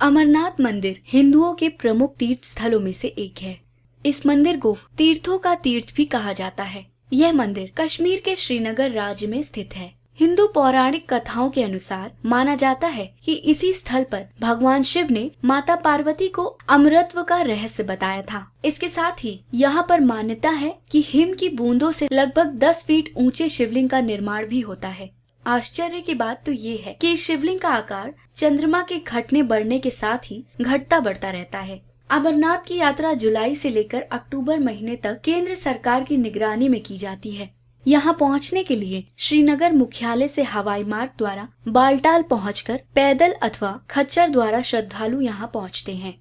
अमरनाथ मंदिर हिंदुओं के प्रमुख तीर्थ स्थलों में से एक है। इस मंदिर को तीर्थों का तीर्थ भी कहा जाता है। यह मंदिर कश्मीर के श्रीनगर राज्य में स्थित है। हिंदू पौराणिक कथाओं के अनुसार माना जाता है कि इसी स्थल पर भगवान शिव ने माता पार्वती को अमृतत्व का रहस्य बताया था। इसके साथ ही यहाँ पर मान्यता है कि हिम की बूंदों से लगभग 10 फीट ऊँचे शिवलिंग का निर्माण भी होता है। आश्चर्य की बात तो ये है कि शिवलिंग का आकार चंद्रमा के घटने बढ़ने के साथ ही घटता बढ़ता रहता है। अमरनाथ की यात्रा जुलाई से लेकर अक्टूबर महीने तक केंद्र सरकार की निगरानी में की जाती है। यहाँ पहुँचने के लिए श्रीनगर मुख्यालय से हवाई मार्ग द्वारा बालटाल पहुँचकर पैदल अथवा खच्चर द्वारा श्रद्धालु यहाँ पहुँचते हैं।